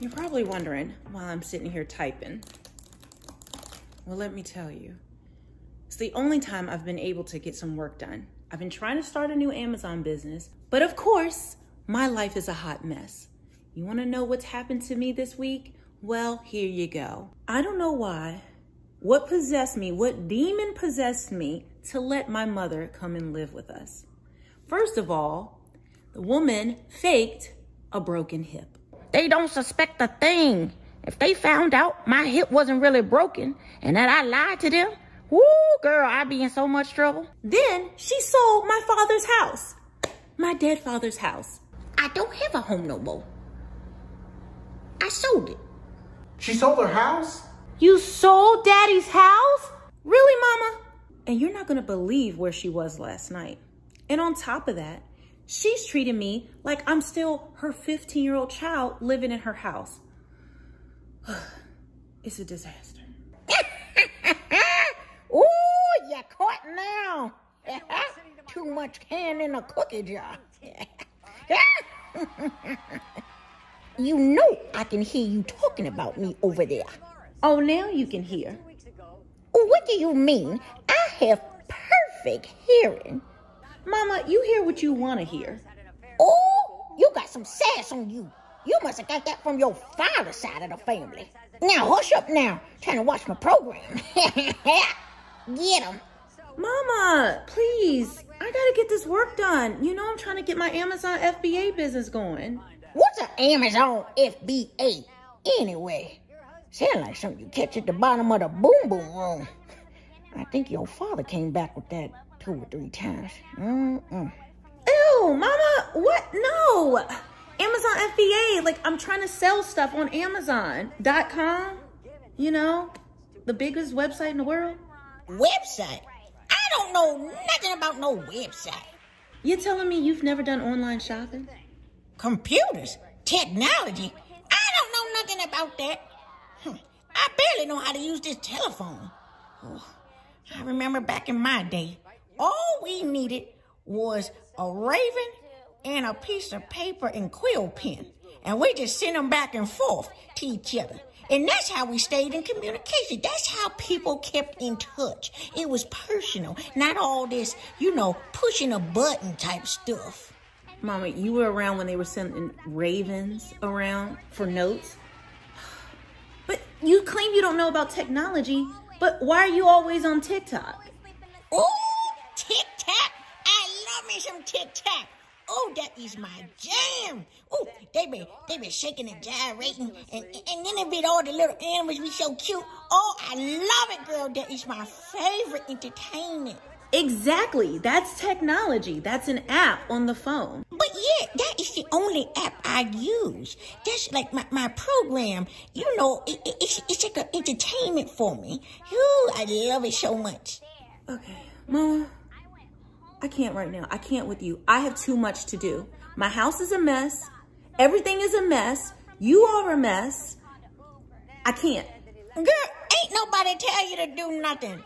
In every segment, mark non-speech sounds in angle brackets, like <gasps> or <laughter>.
You're probably wondering while I'm sitting here typing. Well, let me tell you. It's the only time I've been able to get some work done. I've been trying to start a new Amazon business, but of course, my life is a hot mess. You want to know what's happened to me this week? Well, here you go. I don't know why. What possessed me, what demon possessed me to let my mother come and live with us? First of all, the woman faked a broken hip. They don't suspect a thing. If they found out my hip wasn't really broken and that I lied to them, whoo, girl, I'd be in so much trouble. Then she sold my father's house, my dead father's house. I don't have a home no more. I sold it. She sold her house? You sold daddy's house? Really, mama? And you're not gonna believe where she was last night. And on top of that, she's treating me like I'm still her 15 year old child living in her house. <sighs> it's a disaster. <laughs> Ooh, you're caught now. <laughs> Too much can in a cookie jar. <laughs> you know I can hear you talking about me over there. Oh, now you can hear. What do you mean? I have perfect hearing. Mama, you hear what you want to hear. Oh, you got some sass on you. You must have got that from your father's side of the family. Now, hush up now. Trying to watch my program. <laughs> get him. Mama, please. I gotta get this work done. You know I'm trying to get my Amazon FBA business going. What's an Amazon FBA anyway? Sound like something you catch at the bottom of the boom boom room. I think your father came back with that two or three times. Mm-mm. Ew, mama, what? No. Amazon FBA, like I'm trying to sell stuff on Amazon.com. You know, the biggest website in the world. Website? I don't know nothing about no website. You're telling me you've never done online shopping? Computers? Technology? I don't know nothing about that. Hmm. I barely know how to use this telephone. Oh, I remember back in my day, all we needed was a raven and a piece of paper and quill pen. And we just sent them back and forth to each other. And that's how we stayed in communication. That's how people kept in touch. It was personal, not all this, you know, pushing a button type stuff. Mama, you were around when they were sending ravens around for notes. But you claim you don't know about technology, but why are you always on TikTok? Oh, TikTok! I love me some TikTok. Oh, that is my jam. Oh, they be they be shaking and gyrating, and and then it be all the little animals be so cute. Oh, I love it, girl. That is my favorite entertainment. Exactly. That's technology. That's an app on the phone. But yeah, that is the only app I use. That's like my, my program. You know, it, it, it's, it's like an entertainment for me. You, I love it so much. Okay, Mama, I can't right now. I can't with you. I have too much to do. My house is a mess. Everything is a mess. You are a mess. I can't. Girl, ain't nobody tell you to do nothing.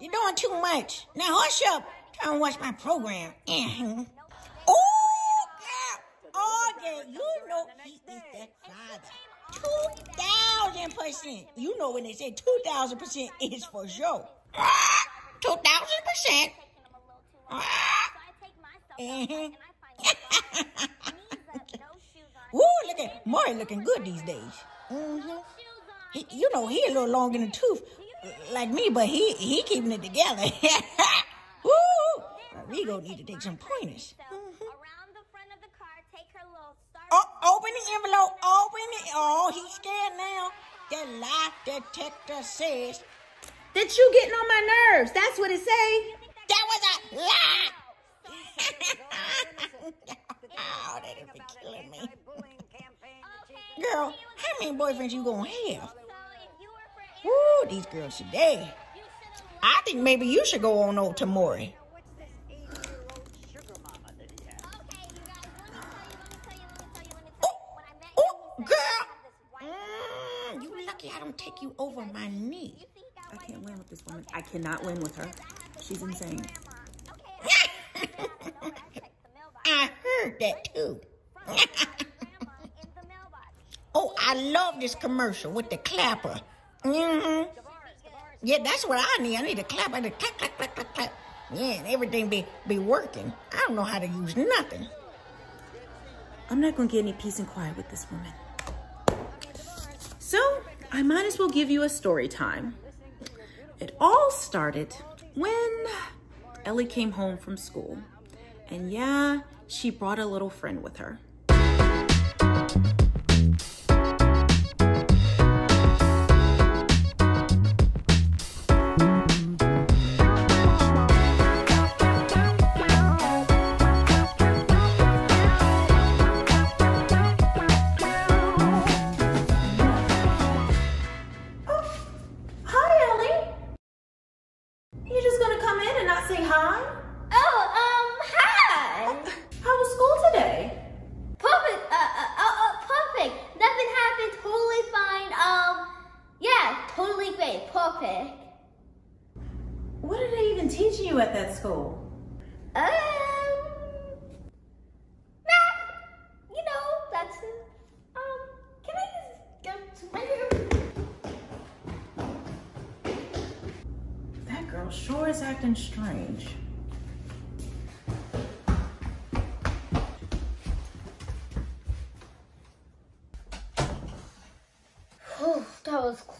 You're doing too much. Now hush up. Try and watch my program. <laughs> oh, girl. Oh, yeah. You know he is that father. 2,000%. You know when they say 2,000% is for sure. <laughs> 2,000%. Mm-hmm. <laughs> Ooh, look at Maury looking good these days. Mm-hmm. He, you know, he a little long in the tooth, like me, but he he keeping it together. <laughs> We! Rigo need to take some pointers. Mm-hmm. Oh, open the envelope. Open it. Oh, he's scared now. The lie detector says that you getting on my nerves. That's what it say. That was a lie. oh, that'd be killing me. <laughs> Girl, how many boyfriends you gonna have? Ooh, these girls today. I think maybe you should go on over to Maury. Mm, I don't take you over my knee. I can't win with this woman. I cannot win with her. She's insane. <laughs> I heard that too. <laughs> oh, I love this commercial with the clapper. Mm-hmm. Yeah, that's what I need. I need a clapper. The clap, clap, clap, clap, clap. Yeah, and everything be be working. I don't know how to use nothing. I'm not gonna get any peace and quiet with this woman. So I might as well give you a story time. It all started when Elli came home from school. And yeah, she brought a little friend with her.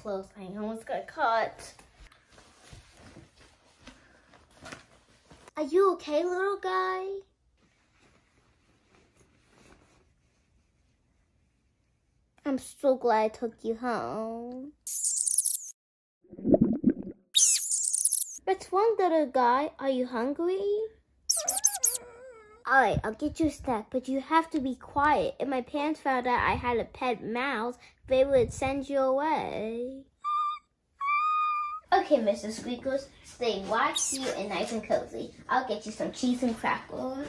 Close. I almost got caught. Are you okay, little guy? I'm so glad I took you home. What's wrong, little guy? Are you hungry? Alright, I'll get you a snack, but you have to be quiet. If my parents found out I had a pet mouse, they would send you away. Okay, Mr. Squeakles, stay right here and nice and cozy. I'll get you some cheese and crackers.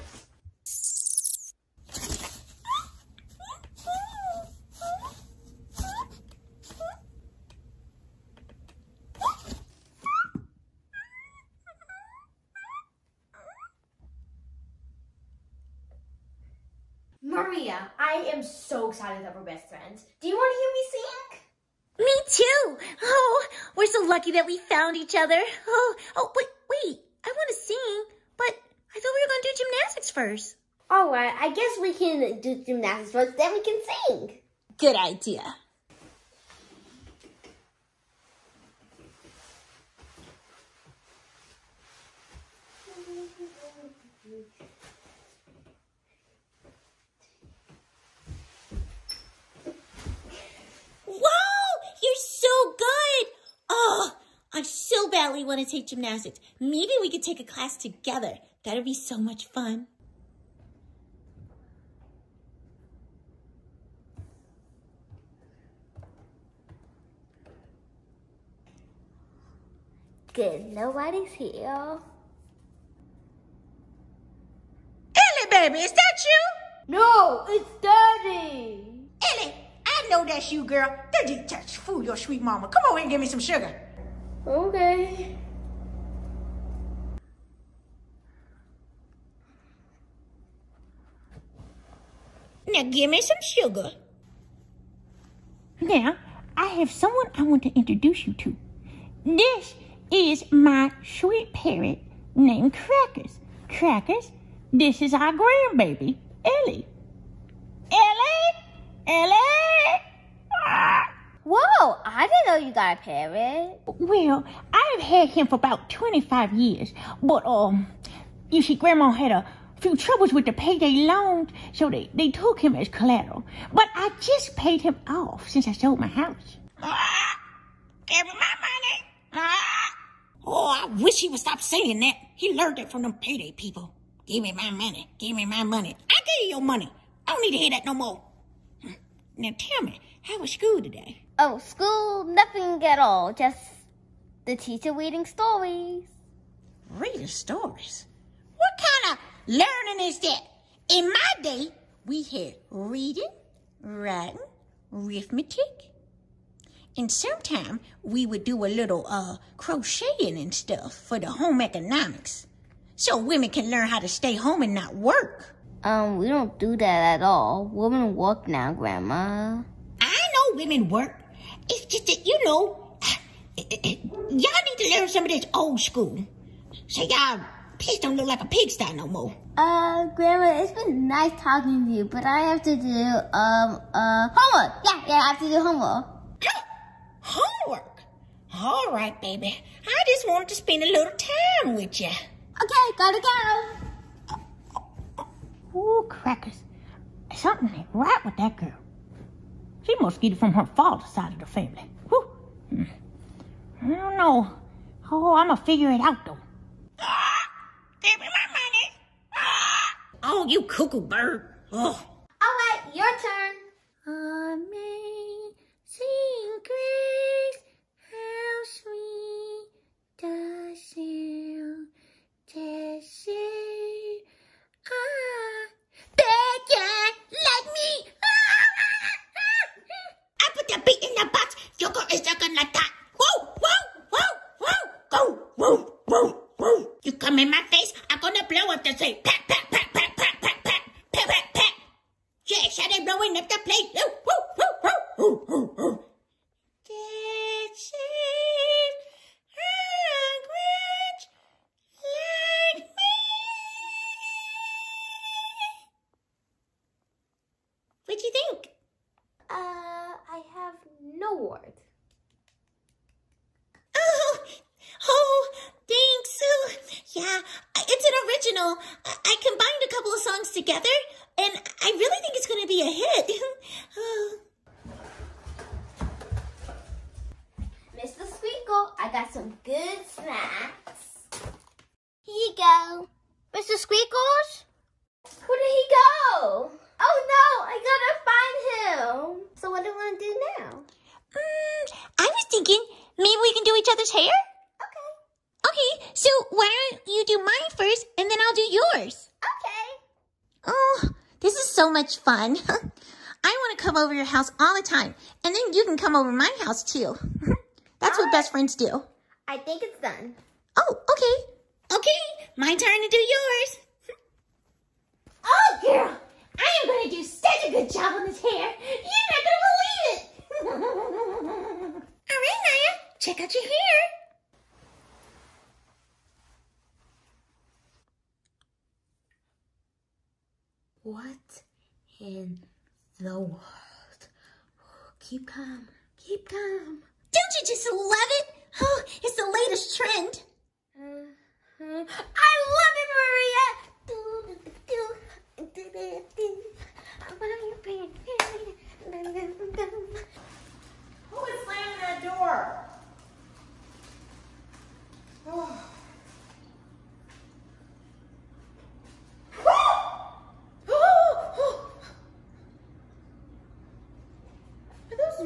Maria, I am so excited that we're best friends. Do you want to hear me sing? Me too. Oh, we're so lucky that we found each other. Oh, oh, wait, wait. I want to sing, but I thought we were going to do gymnastics first. All right, I guess we can do gymnastics first, then we can sing. Good idea. Whoa, you're so good. Oh, I so badly want to take gymnastics. Maybe we could take a class together. That'd be so much fun. Good, nobody's here. Elli, baby, is that you? No, it's Daddy. Elli, I know that's you, girl. Don't you touch fool your sweet mama. Come over and give me some sugar. Okay. Now give me some sugar. Now, I have someone I want to introduce you to. This is my sweet parrot named Crackers. Crackers, this is our grandbaby, Elli. Elli? Elli? Whoa, I didn't know you got a parrot. Well, I've had him for about 25 years, but, um, you see, Grandma had a few troubles with the payday loans, so they, they took him as collateral. But I just paid him off since I sold my house. Ah, <gasps> give me my money. Ah. <gasps> Oh, I wish he would stop saying that. He learned it from them payday people. Give me my money. Give me my money. I gave you your money. I don't need to hear that no more. Now tell me, how was school today? Oh, school, nothing at all. Just the teacher reading stories. Reading stories? What kind of learning is that? In my day, we had reading, writing, arithmetic, and sometimes we would do a little uh crocheting and stuff for the home economics. So women can learn how to stay home and not work. Um, we don't do that at all. Women work now, Grandma. I know women work. It's just that, you know, y'all need to learn some of this old school. So y'all, please don't look like a pigsty no more. Uh, Grandma, it's been nice talking to you, but I have to do, um, uh, homework. Yeah, yeah, I have to do homework. <gasps> Homework? All right, baby. I just wanted to spend a little time with you. Okay, gotta go. Ooh, crackers. Something ain't right with that girl. She must get it from her father's side of the family. Whew. Hmm. I don't know. Oh, I'ma figure it out though. <gasps> Give me my money. <gasps> Oh, you cuckoo bird. Oh. Alright, your turn. Amazing grace, how sweet the sound that saved a beggar like me. <laughs> I put the beat in the box. Sugar is sucking like that. Whoa, whoa, whoa, whoa. Go, whoa, whoa, whoa. You come in my face, I'm gonna blow up the thing. Pat, pat, pat, pat, pat, pat, pat, pat, pat, pat. Yeah, shut it blowing up the place. Woo, woo, woo, woo, woo, woo. That's it. No words. Oh, oh, thanks. Oh, yeah, it's an original. I I combined a couple of songs together, and I really think it's going to be a hit. <laughs> oh. Mr. Squeakle, I got some good snacks. Here you go. Mr. Squeakles? Where did he go? Oh no, I gotta find him. So what do you want to do now? Mm, I was thinking maybe we can do each other's hair. Okay. Okay, so why don't you do mine first and then I'll do yours? Okay. Oh, this is so much fun. <laughs> I want to come over your house all the time, and then you can come over my house too. <laughs> That's what best friends do. I think it's done. Oh, okay. Okay, my turn to do yours. Oh, girl, I am going to do such a good job on this hair. You're not going to believe it. All right, Naiah, check out your hair. What in the world? Keep calm. Keep calm. Don't you just love it? Oh, it's the latest trend. Uh-huh. I love it, Maria. Who is slamming that door?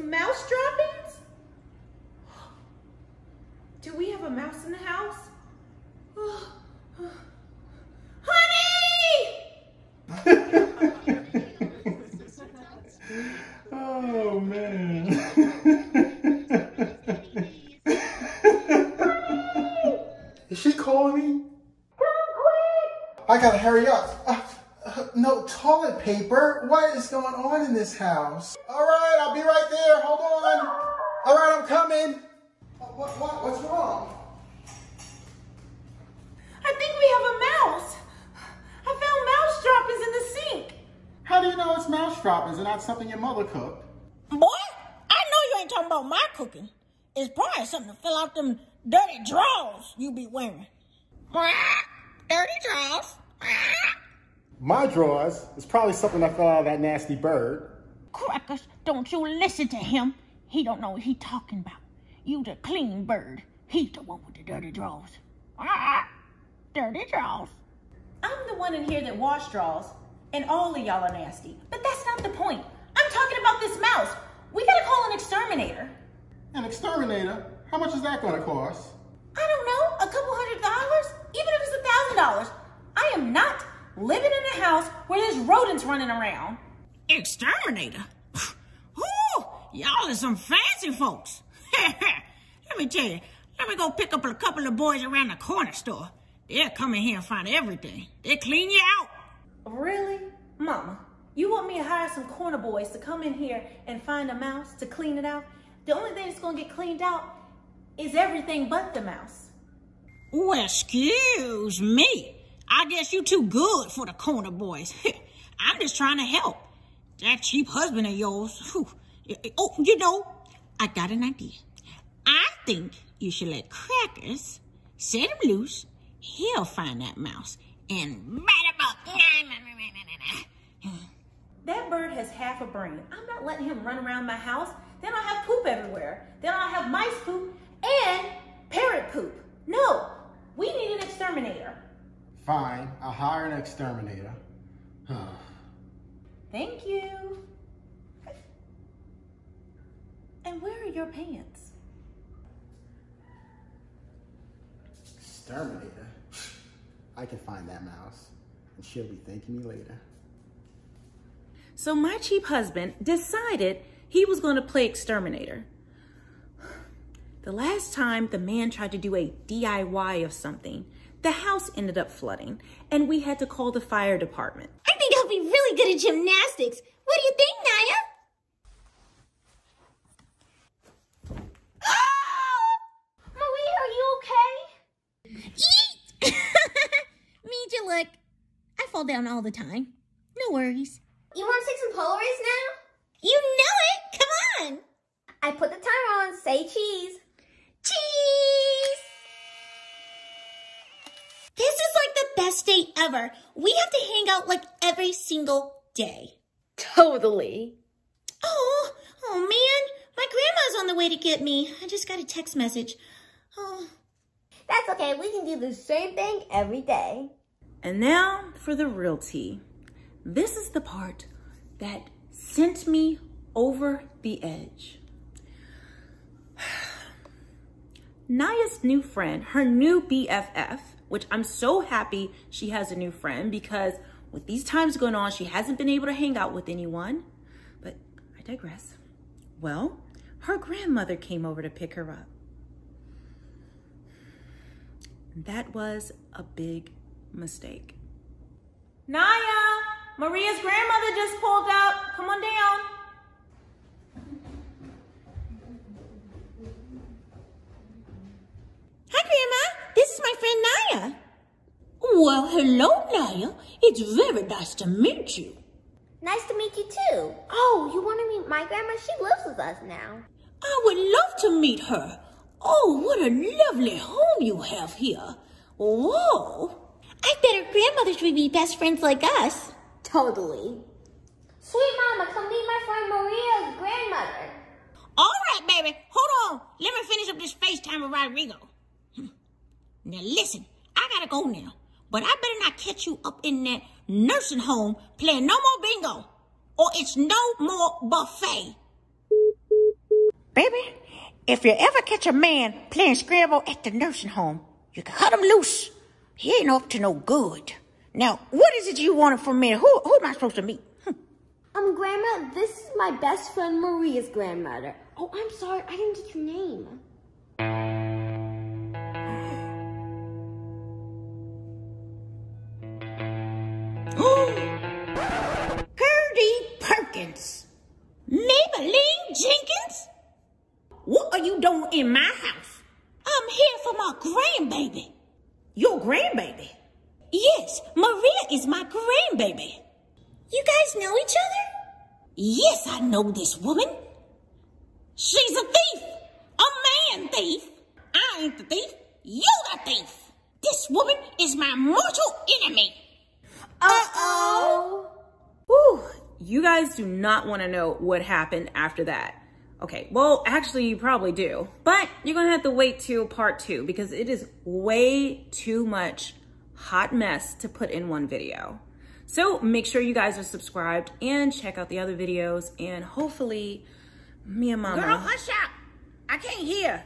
Mouse droppings? Do we have a mouse in the house? Honey! Oh man. Is she calling me? Come quick! I gotta hurry up. Uh, uh, no toilet paper. What is going on in this house? All right, I'll be right there. Hold on. All right, I'm coming. What, what, what's wrong? I think we have a mouse. I found mouse droppings in the sink. How do you know it's mouse droppings and not something your mother cooked? Boy, I know you ain't talking about my cooking. It's probably something to fill out them dirty drawers you be wearing. Dirty drawers. My drawers is probably something I fell out of that nasty bird. Crackers, don't you listen to him. He don't know what he talking about. You the clean bird. He's the one with the dirty drawers. Dirty drawers. I'm the one in here that wash drawers, and all of y'all are nasty. But that's not the point. I'm talking about this mouse. We gotta call an exterminator. An exterminator? How much is that gonna cost? I don't know, a couple hundred dollars? Even if it's a thousand dollars. I am not living in a house where there's rodents running around. Exterminator? <sighs> Ooh, y'all are some fancy folks. <laughs> let me tell you, let me go pick up a couple of boys around the corner store. They'll come in here and find everything. They'll clean you out. Really? Mama, you want me to hire some corner boys to come in here and find a mouse to clean it out, the only thing that's gonna get cleaned out is everything but the mouse. Well, excuse me. I guess you too good for the corner boys. <laughs> I'm just trying to help. That cheap husband of yours. Whew. Oh, you know, I got an idea. I think you should let Crackers set him loose. He'll find that mouse and bite him up. That bird has half a brain. I'm not letting him run around my house. Then I'll have poop Then I'll have mice poop and parrot poop. No, we need an exterminator. Fine, I'll hire an exterminator. <sighs> Thank you. And where are your pants? exterminator? <sighs> I can find that mouse, and she'll be thanking me later. So my cheap husband decided he was going to play exterminator. The last time the man tried to do a DIY of something, the house ended up flooding and we had to call the fire department. I think I'll be really good at gymnastics. What do you think, Naiah? <gasps> Maria, are you okay? Yeet! Means you look. I fall down all the time. No worries. You want to take some Polaroids now? You know it! Come on! I put the timer on. Say cheese. Cheese! This is like the best day ever. We have to hang out like every single day. Totally. Oh, oh man. My grandma's on the way to get me. I just got a text message. Oh, That's okay. We can do the same thing every day. And now for the real tea. This is the part that sent me over the edge. Naiah's new friend, her new BFF, which I'm so happy she has a new friend because with these times going on, she hasn't been able to hang out with anyone. But I digress. Well, her grandmother came over to pick her up. That was a big mistake. Naiah, Maria's grandmother just pulled up. Come on down. Hello, Naiah. It's very nice to meet you. Nice to meet you too. Oh, you want to meet my grandma? She lives with us now. I would love to meet her. Oh, what a lovely home you have here. Whoa. I bet our grandmothers would be best friends like us. Totally. Sweet mama, come meet my friend Maria's grandmother. All right, baby. Hold on. Let me finish up this FaceTime with Rodrigo. <laughs> Now listen, I gotta go now. But I better not catch you up in that nursing home playing no more bingo. Or it's no more buffet. Baby, if you ever catch a man playing Scrabble at the nursing home, you can cut him loose. He ain't up to no good. Now, what is it you wanted from me? Who, who am I supposed to meet? Hmm. Um, Grandma, this is my best friend Maria's grandmother. Oh, I'm sorry, I didn't get your name. Perkins. Maybelline Jenkins? What are you doing in my house? I'm here for my grandbaby. Your grandbaby? Yes, Maria is my grandbaby. You guys know each other? Yes, I know this woman. She's a thief. A man thief. I ain't the thief. You the thief. This woman is my mortal enemy. Uh-oh. Whew, you guys do not want to know what happened after that. Okay, well, actually, you probably do, but you're gonna have to wait till part two because it is way too much hot mess to put in one video. So make sure you guys are subscribed and check out the other videos and hopefully me and mama. Girl, hush up. I can't hear.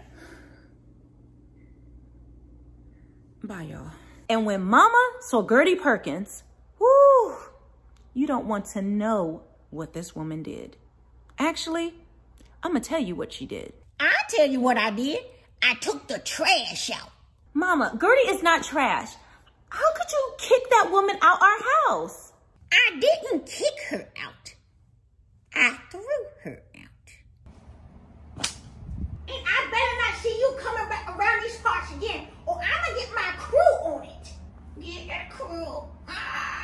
Bye, y'all. And when Mama saw Gertie Perkins, whoo, you don't want to know what this woman did. Actually, I'm going to tell you what she did. I'll tell you what I did. I took the trash out. Mama, Gertie is not trash. How could you kick that woman out our house? I didn't kick her out. I threw her out. And I better not see you coming back around these parts again, or I'm going to get my crew on it. Get that crew. Ah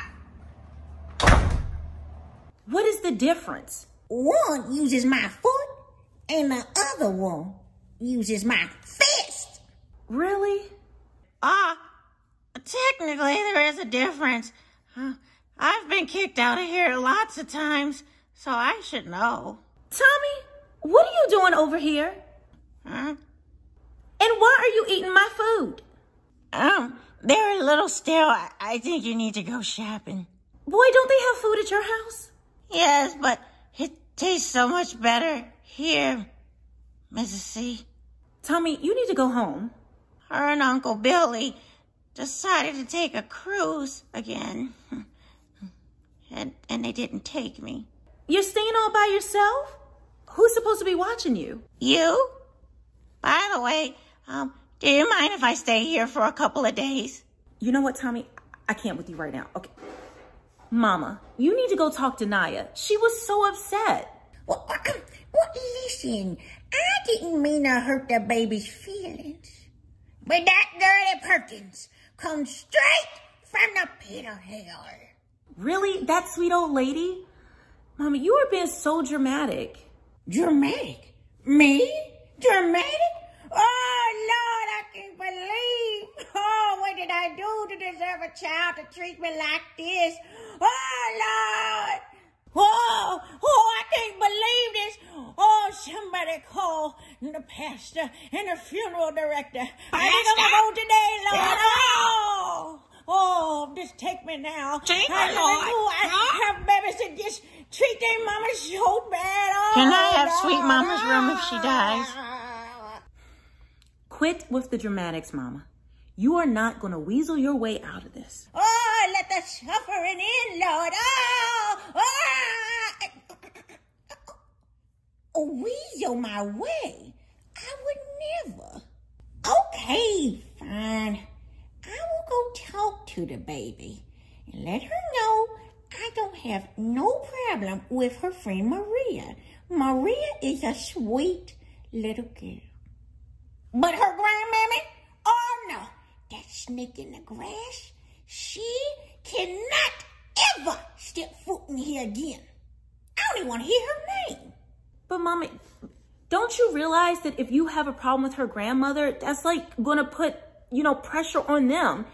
is the difference? One uses my foot and the other one uses my fist. Really? Ah, technically there is a difference. Uh, I've been kicked out of here lots of times, so I should know. Tommy, what are you doing over here? Huh? And why are you eating my food? Um, they're a little stale. I, I think you need to go shopping. Boy, don't they have food at your house? Yes, but it tastes so much better here, Mrs. C. Tommy, you need to go home. Her and Uncle Billy decided to take a cruise again. <laughs> And, and they didn't take me. You're staying all by yourself? Who's supposed to be watching you? You? By the way, um, do you mind if I stay here for a couple of days? You know what, Tommy? I can't with you right now. Okay. Mama, you need to go talk to Naiah. She was so upset. Well, uh, well, listen, I didn't mean to hurt the baby's feelings. But that dirty Perkins comes straight from the pit of hell. Really? That sweet old lady? Mama, you are being so dramatic. Dramatic? Me? Dramatic? Oh, Lord, I can't believe. Oh, what did I do to deserve a child to treat me like this? Oh, Lord. Oh, oh, I can't believe this. Oh, somebody call the pastor and the funeral director. I think I'm gonna go today, Lord. Oh, oh, just take me now. Take I, me, Lord. I Huh? have babies that just treat their mama so bad. Oh, Can I have Lord. sweet mama's room if she dies? Ah. Quit with the dramatics, Mama. You are not going to weasel your way out of this. Oh, let the suffering in, Lord. Oh, oh. Weasel my way. I would never. Okay, fine. I will go talk to the baby and let her know I don't have no problem with her friend Maria. Maria is a sweet little girl. But her grandmammy? Oh no, that snake in the grass, she cannot ever step foot in here again. I don't even want to hear her name. But, Mommy, don't you realize that if you have a problem with her grandmother, that's like going to put, you know, pressure on them.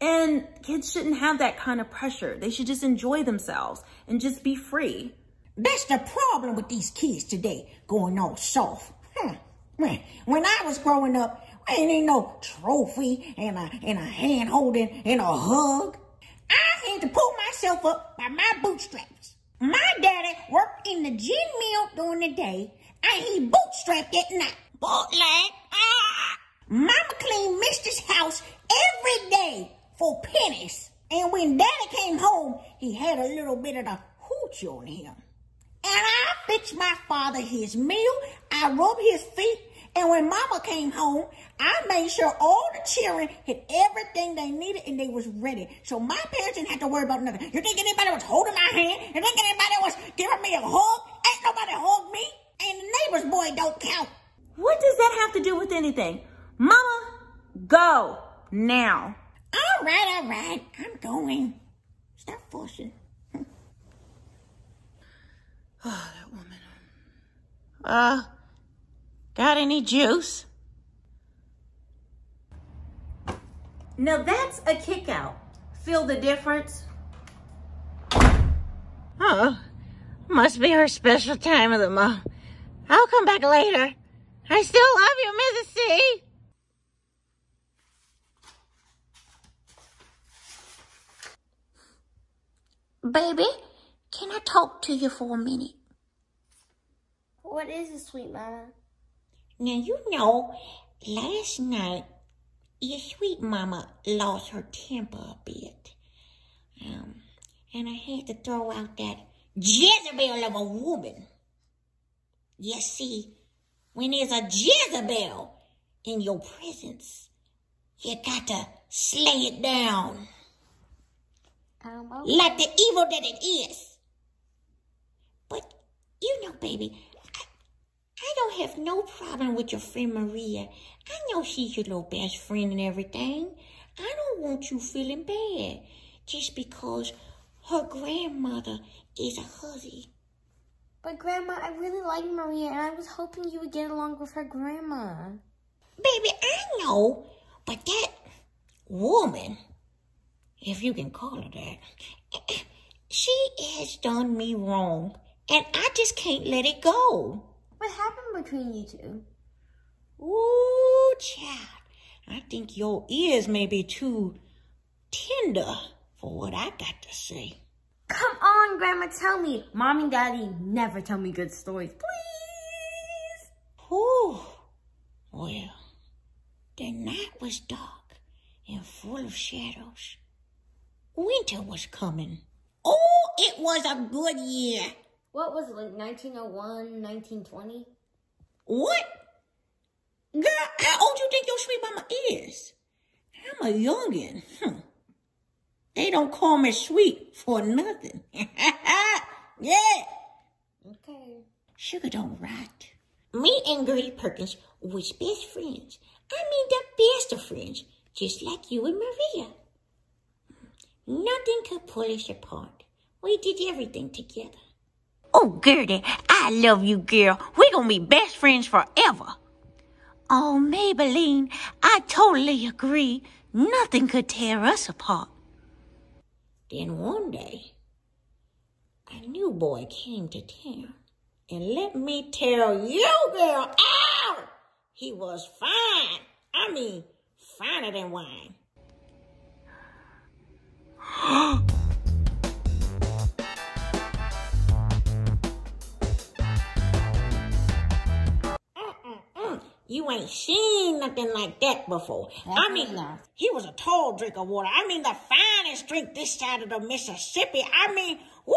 And kids shouldn't have that kind of pressure. They should just enjoy themselves and just be free. That's the problem with these kids today, going all soft. Hmm. When I was growing up, ain't ain't no trophy and a and a hand holding and a hug. I had to pull myself up by my bootstraps. My daddy worked in the gin mill during the day, and he bootstrapped at night. Bootleg. Ah! Mama cleaned Mister's house every day for pennies. And when daddy came home, he had a little bit of the hooch on him. And I fixed my father his meal. I rubbed his feet. And when mama came home, I made sure all the children had everything they needed and they was ready. So my parents didn't have to worry about nothing. You think anybody was holding my hand? You think anybody was giving me a hug? Ain't nobody hug me. And the neighbor's boy don't count. What does that have to do with anything? Mama, go now. All right, all right. I'm going. Stop fussing. Oh, <sighs> that woman. Uh, got any juice? Now that's a kick out. Feel the difference? Oh, must be her special time of the month. I'll come back later. I still love you, Mrs. C. Baby, can I talk to you for a minute? What is it, sweet mama? Now, you know, last night, your sweet mama lost her temper a bit. Um, and I had to throw out that Jezebel of a woman. You see, when there's a Jezebel in your presence, you got to slay it down Um, okay. like the evil that it is. But you know, baby, I, don't have no problem with your friend Maria. I know she's your little best friend and everything. I don't want you feeling bad just because her grandmother is a hussy. But Grandma, I really like Maria and I was hoping you would get along with her grandma. Baby, I know, but that woman, if you can call her that, <clears throat> she has done me wrong, and I just can't let it go. What happened between you two? Ooh, child, I think your ears may be too tender for what I got to say. Come on, Grandma, tell me. Mom and Daddy never tell me good stories. Please. Ooh, Well, the night was dark and full of shadows. Winter was coming. Oh, it was a good year. What was it, like 1901, 1920? What? Girl, how old you think your sweet mama is? I'm a youngin'. Hmm. They don't call me sweet for nothing. <laughs> yeah. Okay. Sugar don't rot. Me and Gertie Perkins was best friends. I mean the best of friends, just like you and Maria. Nothing could pull us apart. We did everything together. Oh, Gertie, I love you, girl. We're gonna be best friends forever. Oh, Maybelline, I totally agree. Nothing could tear us apart. Then one day, a new boy came to town. And let me tell you, girl, ow! He was fine. I mean, finer than wine. <gasps> You ain't seen nothing like that before. I mean, he was a tall drink of water. I mean, the finest drink this side of the Mississippi. I mean, woo!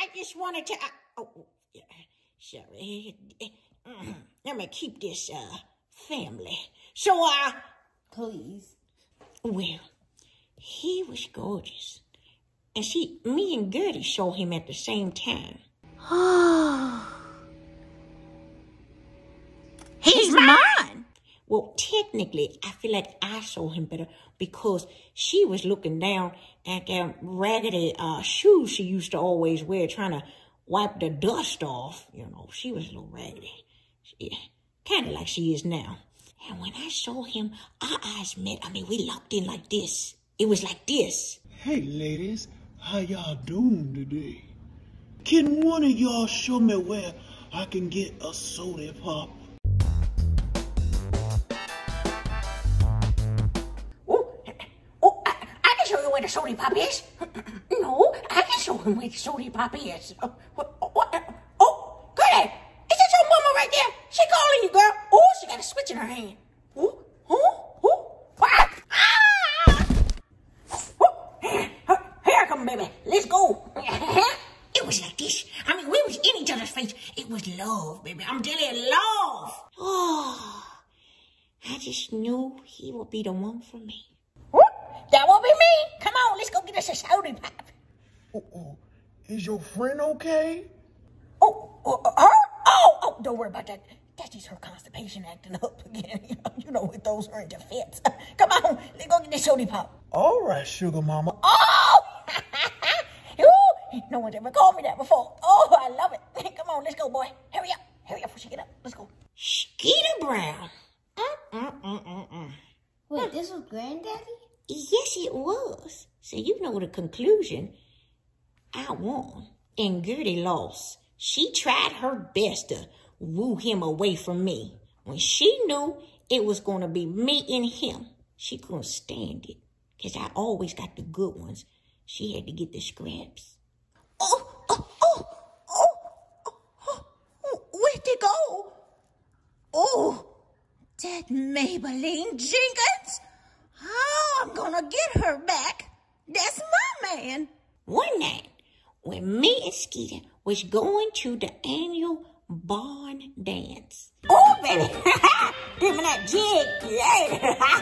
I just wanted to. I, oh, yeah, sorry. Mm, Let me keep this uh family. So, uh, Please. well, he was gorgeous. And see, me and Gertie saw him at the same time. He's <sighs> <sighs> mine. Well, technically, I feel like I saw him better because she was looking down at that raggedy uh, shoes she used to always wear, trying to wipe the dust off. You know, she was a little raggedy. Kind of like she is now. And when I saw him, our eyes met. I mean, we locked in like this. It was like this. Hey ladies, how y'all doing today? Can one of y'all show me where I can get a soda pop? Pop is. <clears throat> no, I can show him where the soda pop is. Uh, what, what, oh, goody. Is that your mama right there? She calling you, girl. Oh, she got a switch in her hand. Oh, oh, oh. Ah! Ah! Oh, <gasps> here I come, baby. Let's go. <laughs> it was like this. I mean, we was in each other's face. It was love, baby. I'm telling you, love. Oh, <sighs> I just knew he would be the one for me. That will be me. Come on, let's go get us a soda pop. Uh-oh. Is your friend okay? Oh, oh, uh, her? Oh, oh, don't worry about that. That's just her constipation acting up again. <laughs> You know, you know it throws her into fits. Come on, let's go get this soda pop. All right, sugar mama. Oh! <laughs> Ooh, no one's ever called me that before. Oh, I love it. <laughs> Come on, let's go, boy. Hurry up. Hurry up before she get up. Let's go. Skeeter Brown. Mm-mm-mm-mm-mm. Wait, this was Granddaddy? Yes, it was. So you know the conclusion. I won, and Gertie lost. She tried her best to woo him away from me. When she knew it was going to be me and him, she couldn't stand it. Because I always got the good ones. She had to get the scraps. Oh, oh, oh, oh, oh, where'd they go? Oh, that Maybelline Jenkins? Oh, I'm gonna get her back. That's my man. One night, when me and Skeeter was going to the annual barn dance. Oh, baby! <laughs> Give me that jig! Yeah!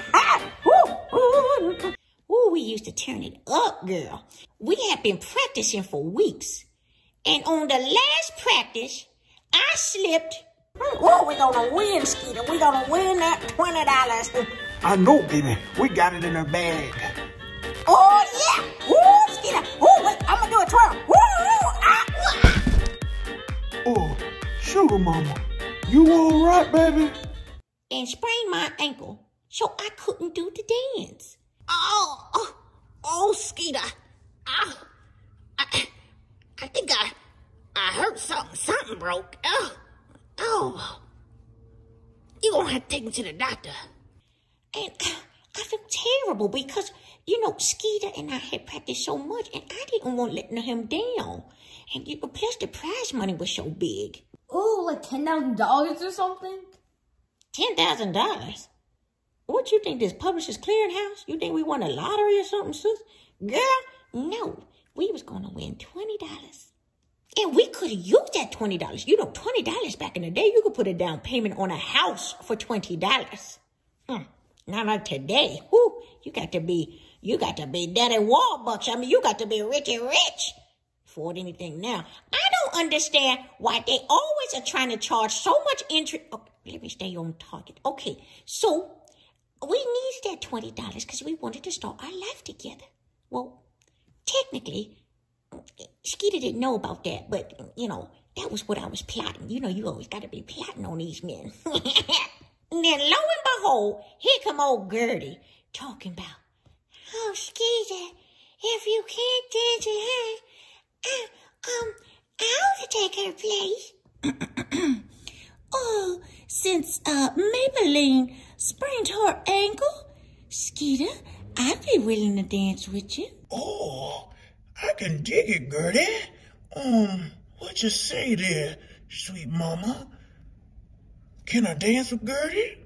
<laughs> Ooh, we used to turn it up, girl. We had been practicing for weeks. And on the last practice, I slipped. Hmm, oh, we're gonna win, Skeeter. We're gonna win that $20. I know, baby. We got it in our bag. Oh, yeah! Ooh, Skeeter! Ooh, wait, I'm gonna do a twirl. Woo! Ah, wah. Oh, sugar mama, you all right, baby? And sprained my ankle, so I couldn't do the dance. Oh, oh, oh Skeeter. Oh, I, I think I, I heard something. Something broke. Oh, oh. You're gonna have to take me to the doctor. And I felt terrible because, you know, Skeeter and I had practiced so much and I didn't want letting him down. And you, plus the prize money was so big. Oh, like $10,000 or something? $10,000? What you think, this Publishers Clearinghouse? You think we won a lottery or something, sis? Girl, no. We was gonna win $20. And we could have used that $20. You know, $20 back in the day, you could put a down payment on a house for $20. Hmm. Not like today. Whoo, you got to be, you got to be Daddy Warbucks. I mean, you got to be rich and rich. Afford anything now. I don't understand why they always are trying to charge so much interest. Oh, let me stay on target. Okay, so we needed that $20 because we wanted to start our life together. Well, technically, Skeeter didn't know about that, but, you know, that was what I was plotting. You know, you always got to be plotting on these men. <laughs> And then lo and behold, here come old Gertie talking about, oh, Skeeter, if you can't dance with her, uh, um, I'll take her place. <clears throat> oh, since, uh, Maybelline sprained her ankle, Skeeter, I'd be willing to dance with you. Oh, I can dig it, Gertie. Um, what you say there, sweet mama? Can I dance with Gertie?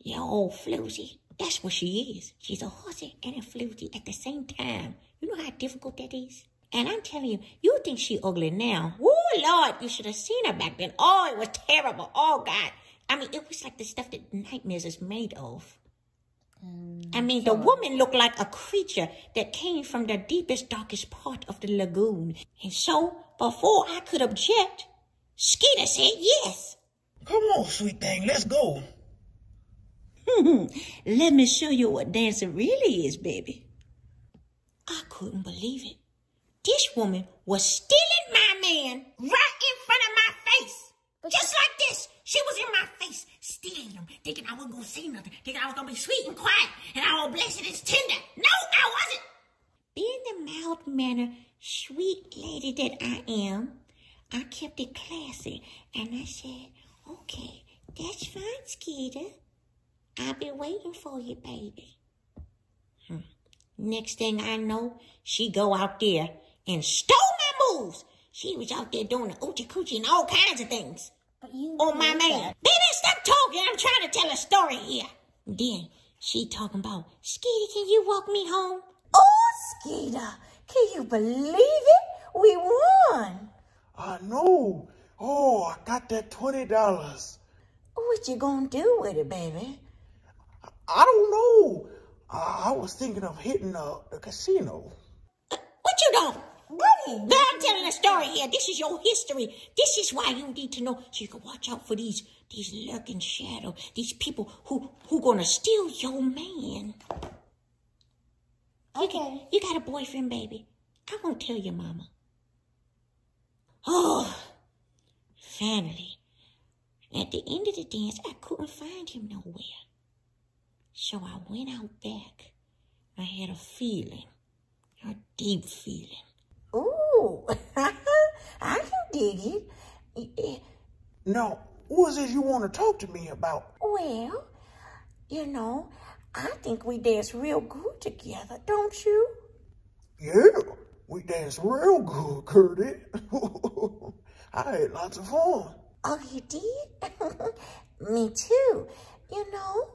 Yeah, old floozy. That's what she is. She's a horsey and a floozy at the same time. You know how difficult that is? And I'm telling you, you think she ugly now. Woo, Lord, you should have seen her back then. Oh, it was terrible. Oh, God. I mean, it was like the stuff that nightmares is made of. Mm, I mean, the woman looked like a creature that came from the deepest, darkest part of the lagoon. And so, before I could object, Skeeter said yes. Come on, sweet thing, let's go. <laughs> Let me show you what dancing really is, baby. I couldn't believe it. This woman was stealing my man right in front of my face. Just like this. She was in my face, stealing him, thinking I wasn't going to say nothing, thinking I was going to be sweet and quiet, and I was blessed and tender. No, I wasn't. Being the mild mannered, sweet lady that I am, I kept it classy, and I said, Okay, that's fine, Skeeter. I'll be waiting for you, baby. Hmm. Next thing I know, she go out there and stole my moves. She was out there doing the oochie coochie and all kinds of things. But you oh, my man. That. Baby, stop talking. I'm trying to tell a story here. Then she talking about, Skeeter, can you walk me home? Oh, Skeeter, can you believe it? We won. I know. Oh, I got that $20. What you gonna do with it, baby? I don't know. I, I was thinking of hitting uh, the casino. What you know? I'm telling a story here. This is your history. This is why you need to know so you can watch out for these these lurking shadows, these people who who gonna steal your man. Okay. You, you got a boyfriend, baby. I won't tell your mama. Oh, Finally, at the end of the dance, I couldn't find him nowhere. So I went out back. I had a feeling, a deep feeling. Ooh, <laughs> I can dig it. Now, what is it you want to talk to me about? Well, you know, I think we dance real good together, don't you? Yeah, we dance real good, Gertie. <laughs> I had lots of fun. Oh, you did? <laughs> Me too. You know,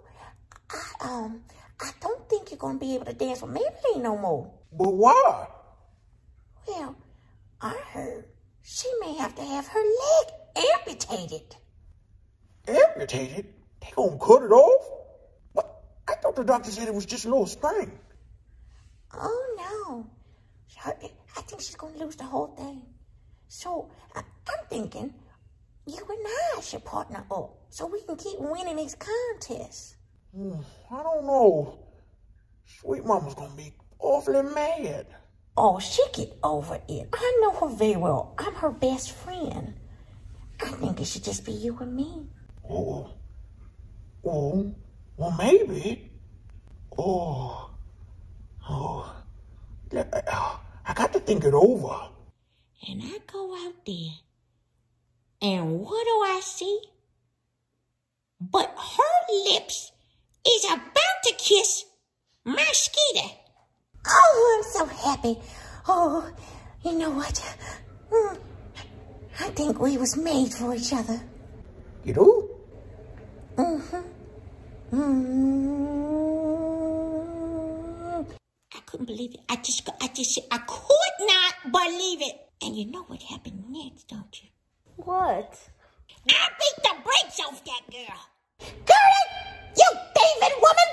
I um, I don't think you're gonna be able to dance with Maybelline no more. But why? Well, I heard she may have to have her leg amputated. Amputated? They gonna cut it off? But I thought the doctor said it was just a little sprain. Oh no, I think she's gonna lose the whole thing. So I, am thinking you and I should partner up so we can keep winning these contests. Hmm, I don't know. Sweet Mama's gonna be awfully mad. Oh, she get over it. I know her very well. I'm her best friend. I think it should just be you and me. Oh. Oh. Well, maybe. Oh. Oh. I got to think it over. And I go out there, and what do I see? But her lips is about to kiss my Skeeter. Oh, I'm so happy. Oh, you know what? Hmm. I think we was made for each other. You do? Mm-hmm. Mm. I couldn't believe it. I just, I just, I could not believe it. And you know what happened next, don't you? What? I beat the brakes off that girl. Gertie, you thieving woman!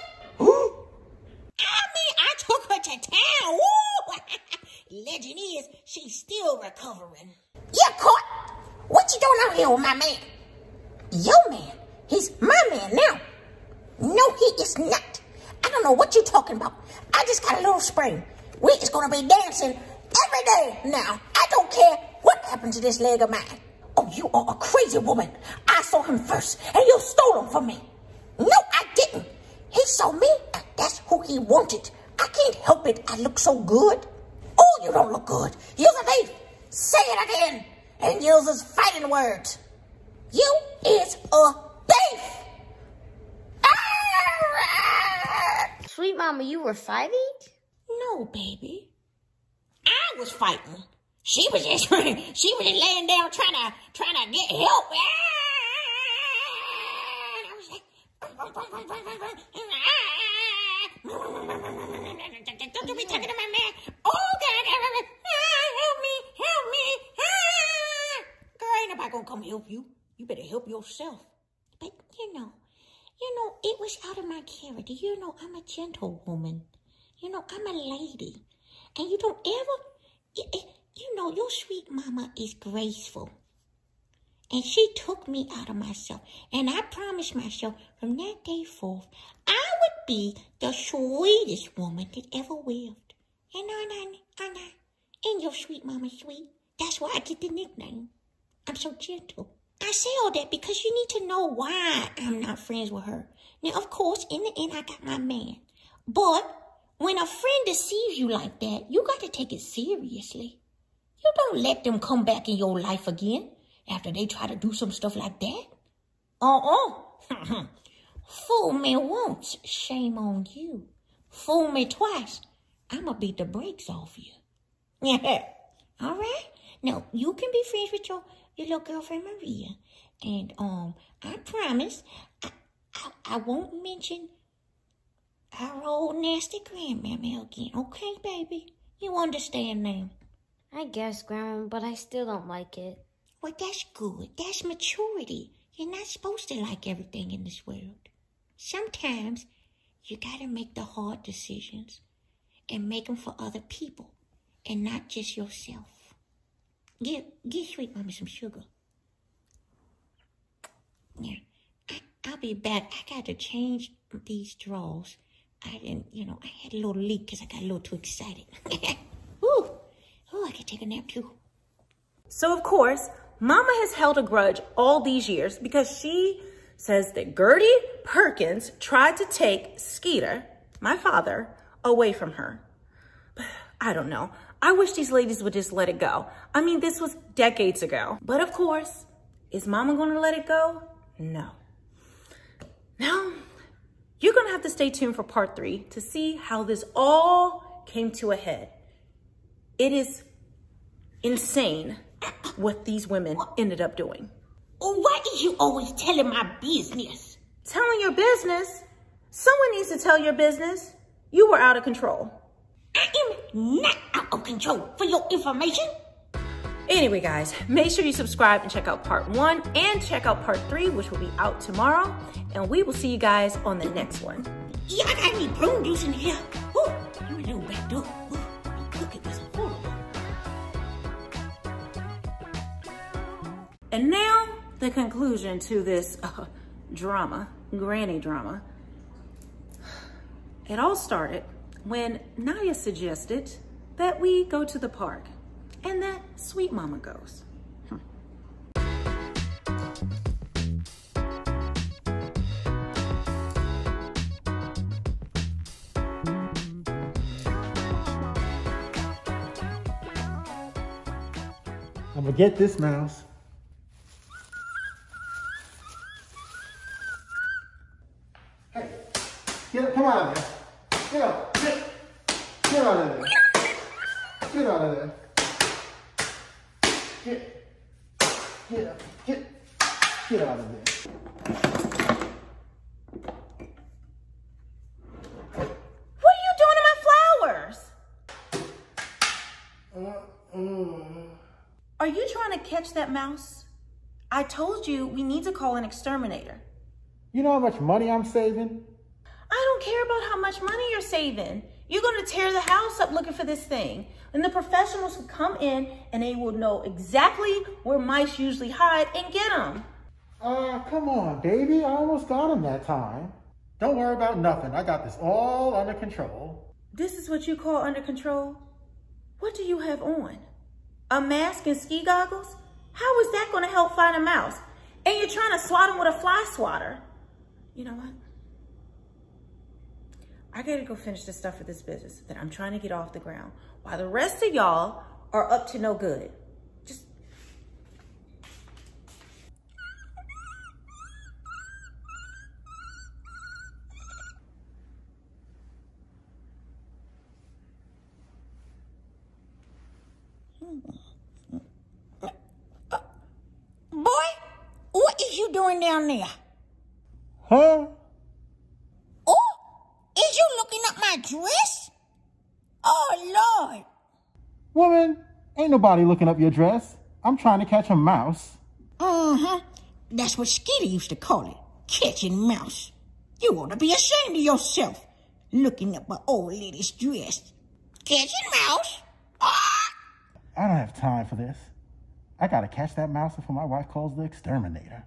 I mean, I took her to town. <laughs> Legend is, she's still recovering. You're caught. What you doing out here with my man? Your man? He's my man now. No, he is not. I don't know what you're talking about. I just got a little spring. We is gonna be dancing every day now. I don't care what happened to this leg of mine. Oh, you are a crazy woman. I saw him first, and you stole him from me. No, I didn't. He saw me, and that's who he wanted. I can't help it. I look so good. Oh, you don't look good. You're a thief. Say it again, and use his fighting words. You is a thief. Sweet mama, you were five eight? No, baby. I was fighting. She was just <laughs> she was just laying down trying to trying to get help. Ah! I was like, don't you be talking to my man. Oh God, help me, help me. Ah. Girl, ain't nobody gonna come help you. You better help yourself. But you know, you know, it was out of my character. You know, I'm a gentlewoman. You know, I'm a lady. And you don't ever, you, you know, your sweet mama is graceful. And she took me out of myself. And I promised myself from that day forth, I would be the sweetest woman that ever lived. And I, I, I, and your sweet mama sweet. That's why I get the nickname. I'm so gentle. I say all that because you need to know why I'm not friends with her. Now, of course, in the end, I got my man. But when a friend deceives you like that, you got to take it seriously. You don't let them come back in your life again after they try to do some stuff like that. Uh-uh. <laughs> Fool me once, shame on you. Fool me twice, I'ma beat the brakes off you. Yeah. <laughs> All right? Now, you can be friends with your, your little girlfriend Maria. And um, I promise I, I, I won't mention our old nasty grandmammy again. Okay, baby? You understand now? I guess, Grandma, but I still don't like it. Well, that's good. That's maturity. You're not supposed to like everything in this world. Sometimes you gotta make the hard decisions and make them for other people and not just yourself. Give, give sweet mommy some sugar. Yeah, I, I'll be back. I got to change these drawers. I didn't, you know, I had a little leak because I got a little too excited. <laughs> Ooh, ooh, I could take a nap too. So of course, Mama has held a grudge all these years because she says that Gertie Perkins tried to take Skeeter, my father, away from her. But <sighs> I don't know. I wish these ladies would just let it go. I mean, this was decades ago. But of course, is Mama to let it go? No. Now, you're going to have to stay tuned for part three to see how this all came to a head. It is insane what these women ended up doing. Why is you always telling my business? Telling your business? Someone needs to tell your business. You were out of control. I am not out of control for your information. Anyway, guys, make sure you subscribe and check out part one and check out part three, which will be out tomorrow. And we will see you guys on the next one. Yeah, I got any prune juice in here. Ooh, let me little back door. Ooh, look at this horrible. And now, the conclusion to this uh, drama, granny drama. It all started when Naiah suggested that we go to the park and that sweet mama goes. Hmm. I'm gonna get this mouse. Hey, get up, come out of there. Get up, get, get out of there. Get out of there. Get, get up, get, get out of there. What are you doing to my flowers? Uh, uh. Are you trying to catch that mouse? I told you we need to call an exterminator. You know how much money I'm saving? I don't care about how much money you're saving. You're going to tear the house up looking for this thing. And the professionals will come in and they will know exactly where mice usually hide and get them. Ah, uh, come on, baby. I almost got him that time. Don't worry about nothing. I got this all under control. This is what you call under control? What do you have on? A mask and ski goggles? How is that going to help find a mouse? And you're trying to swat him with a fly swatter. You know what? I gotta go finish the stuff for this business that I'm trying to get off the ground while the rest of y'all are up to no good. Just. Boy, what is you doing down there? Huh? Is you looking at my dress? Oh, Lord. Woman, ain't nobody looking up your dress. I'm trying to catch a mouse. Uh-huh. That's what Skeeter used to call it, catching mouse. You ought to be ashamed of yourself, looking up an old lady's dress. Catching mouse? Ah! I don't have time for this. I gotta catch that mouse before my wife calls the exterminator.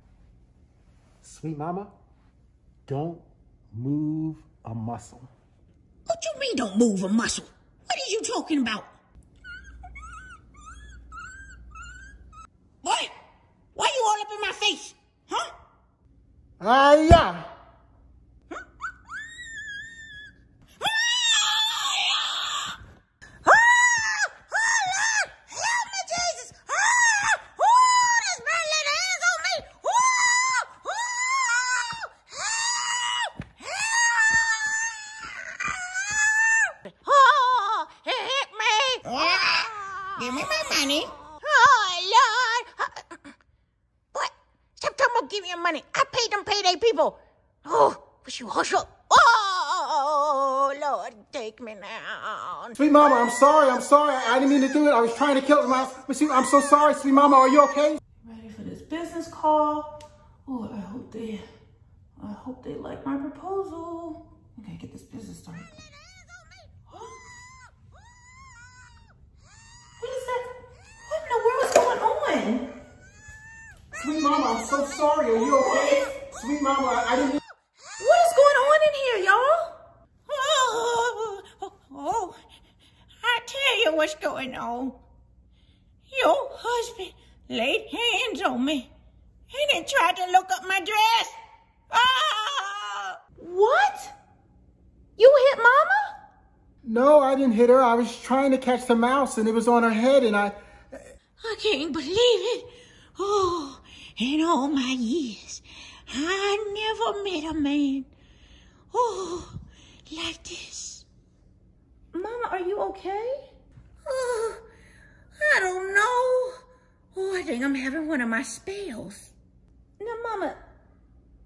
Sweet mama, don't move a muscle. What you mean don't move a muscle? What are you talking about? Boy, why you all up in my face? Huh? Ah, yeah. Give me my money. Oh, Lord. What? Stop talking about giving you money. I paid them payday people. Oh, wish you hush up. Oh, Lord, take me now. Sweet mama, I'm sorry. I'm sorry. I didn't mean to do it. I was trying to kill. But sweet, I'm so sorry. Sweet mama, are you okay? Ready for this business call? Oh, I hope they, I hope they like my proposal. I gotta get this business started. Huh? What is that? What in the world is going on? Sweet mama, I'm so sorry. Are you okay? Sweet mama, I, I didn't. What is going on in here, y'all? Oh, oh, oh, I tell what's going on. Your husband laid hands on me and then tried to look up my dress. Ah! What? You hit mama? No, I didn't hit her. I was trying to catch the mouse and it was on her head and I. I can't believe it. Oh, in all my years, I never met a man. Oh, like this. Mama, are you okay? Oh, I don't know. Oh, I think I'm having one of my spells. No, Mama,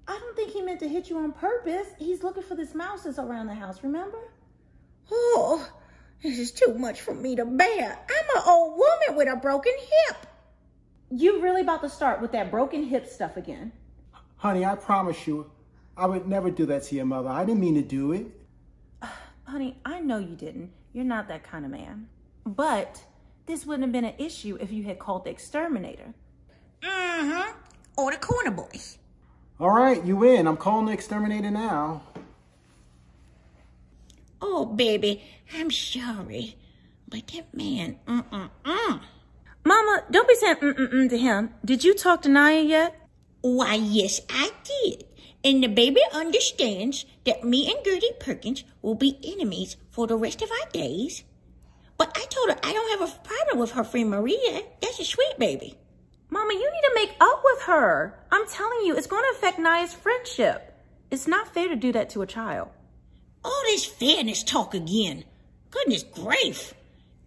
I don't think he meant to hit you on purpose. He's looking for this mouse that's around the house, remember? Oh, this is too much for me to bear. I'm an old woman with a broken hip. You really about to start with that broken hip stuff again? Honey, I promise you, I would never do that to your mother. I didn't mean to do it. <sighs> Honey, I know you didn't. You're not that kind of man. But this wouldn't have been an issue if you had called the exterminator. Mm-hmm. Or the corner boys. All right, you win. I'm calling the exterminator now. Oh, baby, I'm sorry. But that man, mm-mm-mm. Mama, don't be saying mm-mm-mm to him. Did you talk to Naiah yet? Why, yes, I did. And the baby understands that me and Gertie Perkins will be enemies for the rest of our days. But I told her I don't have a problem with her friend Maria. That's a sweet baby. Mama, you need to make up with her. I'm telling you, it's going to affect Naiah's friendship. It's not fair to do that to a child. All this fairness talk again. Goodness grief.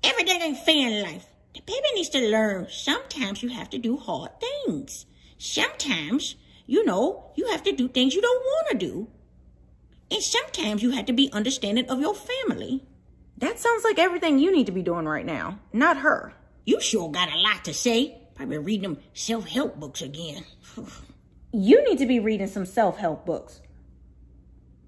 Everything ain't fair in life. The baby needs to learn sometimes you have to do hard things. Sometimes, you know, you have to do things you don't want to do. And sometimes you have to be understanding of your family. That sounds like everything you need to be doing right now, not her. You sure got a lot to say. Probably reading them self-help books again. <sighs> You need to be reading some self-help books.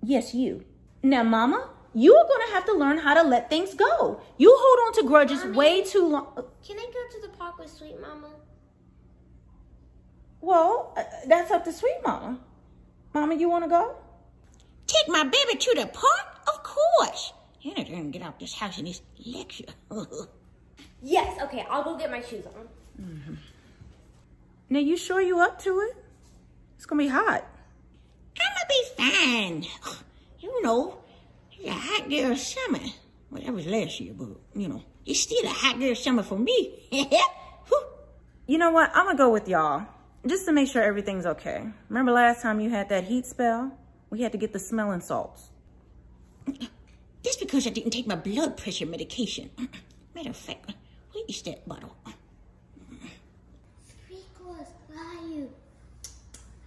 Yes, you. Now, Mama, you are going to have to learn how to let things go. You hold on to grudges Mommy. way too long. Can I go to the park with Sweet Mama? Well, uh, that's up to Sweet Mama. Mama, you want to go? Take my baby to the park? Of course. You're not gonna get out this house in this lecture. Yes, okay, I'll go get my shoes on. Mm-hmm. Now, you sure you up to it? It's going to be hot. I'ma be fine. <sighs> You know, it's a hot girl summer. Well, that was last year, but, you know, it's still a hot girl summer for me. <laughs> You know what? I'm to go with y'all just to make sure everything's okay. Remember last time you had that heat spell? We had to get the smelling salts. That's because I didn't take my blood pressure medication. <clears throat> Matter of fact, where is that bottle? Squeakles, where are you?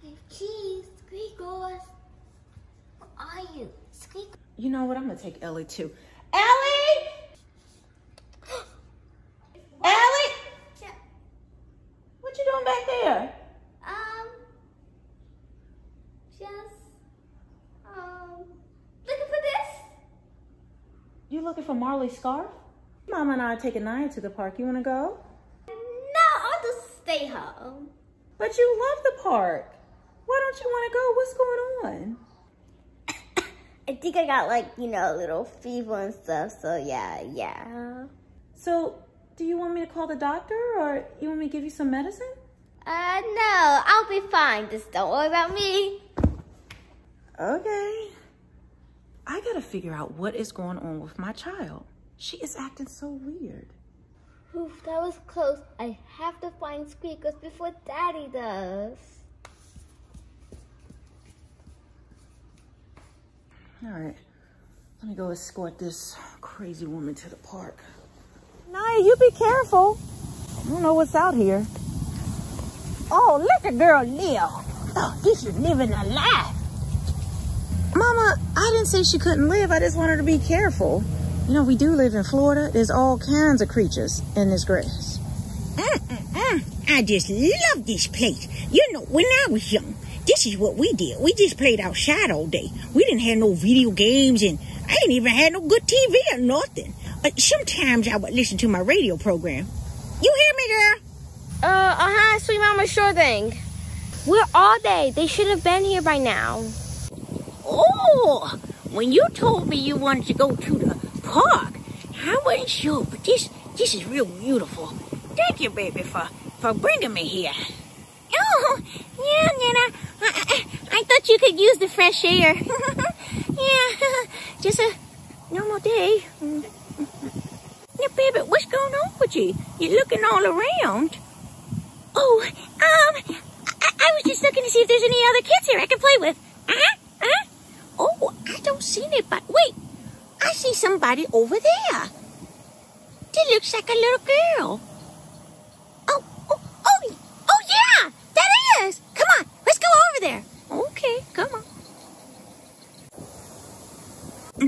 I have keys. Squeakles. Where are you? Squeakles. You know what? I'm going to take Elli too. Elli! <gasps> Elli! Yeah. What you doing back there? Um. Just. Um. Looking for this? You looking for Marley's scarf? Mama and I are taking Naiah to the park. You want to go? No, I'll just stay home. But you love the park. Why don't you want to go? What's going on? <coughs> I think I got like, you know, a little fever and stuff, so yeah, yeah. So, do you want me to call the doctor or you want me to give you some medicine? Uh, no, I'll be fine. Just don't worry about me. Okay. I gotta figure out what is going on with my child. She is acting so weird. Oof, that was close. I have to find Squeakers before Daddy does. All right, let me go escort this crazy woman to the park. Naiah, you be careful. I don't know what's out here. Oh, look at girl live. Oh, this is living a life. Mama, I didn't say she couldn't live. I just want her to be careful. You know, we do live in Florida. There's all kinds of creatures in this grass. Mm-mm-mm. I just love this place. You know, when I was young, this is what we did. We just played outside all day. We didn't have no video games, and I ain't even had no good TV or nothing. Uh, sometimes I would listen to my radio program. You hear me, girl? Uh, uh-huh, Sweet Mama, sure thing. Where are they? They should have been here by now. Oh, when you told me you wanted to go to the park, I wasn't sure, but this this is real beautiful. Thank you, baby, for for bringing me here. Oh, yeah, know, I, I, I thought you could use the fresh air. <laughs> yeah, <laughs> just a normal day. Now, baby, what's going on with you? You're looking all around. Oh, um, I, I was just looking to see if there's any other kids here I can play with. Uh-huh, uh-huh. Oh, I don't see anybody. Wait, I see somebody over there. That looks like a little girl. Oh, oh, oh, oh, yeah, that is. Come on, let's go over there. Okay, come on.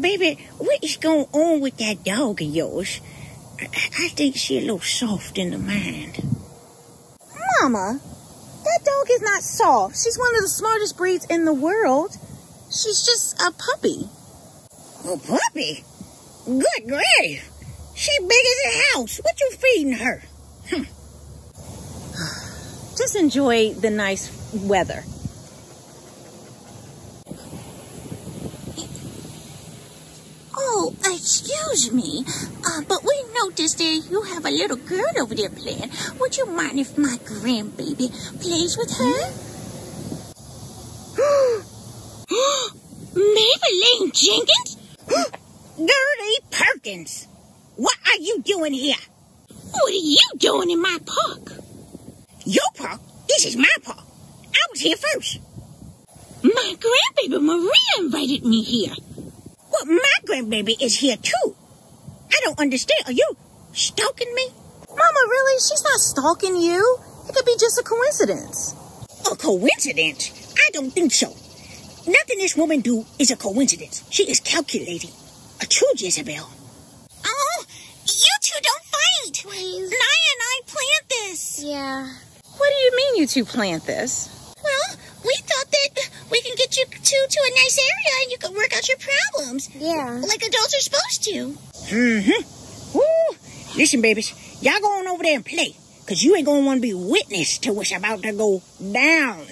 Baby, what is going on with that dog of yours? I, I think she's a little soft in the mind. Mama, that dog is not soft. She's one of the smartest breeds in the world. She's just a puppy. A puppy? Good grief. She big as a house. What you feeding her? <sighs> Just enjoy the nice weather. Oh, excuse me, uh, but we noticed there you have a little girl over there playing. Would you mind if my grandbaby plays with her? <gasps> <gasps> <gasps> <gasps> Maybelline Jenkins? <gasps> Gertie Perkins. What are you doing here? What are you doing in my park? Your park? This is my park. I was here first. My grandbaby Maria invited me here. Well, my grandbaby is here too. I don't understand. Are you stalking me? Mama, really? She's not stalking you. It could be just a coincidence. A coincidence? I don't think so. Nothing this woman do is a coincidence. She is calculating. A true Jezebel. Oh, you two don't fight. Please. Naiah and I planned this. Yeah. What do you mean you two plant this? Well, we thought that we can get you two to a nice area and you can work out your problems. Yeah. Like adults are supposed to. Mm-hmm. Woo! Listen, babies, y'all go on over there and play, cause you ain't gonna want to be witness to what's about to go down.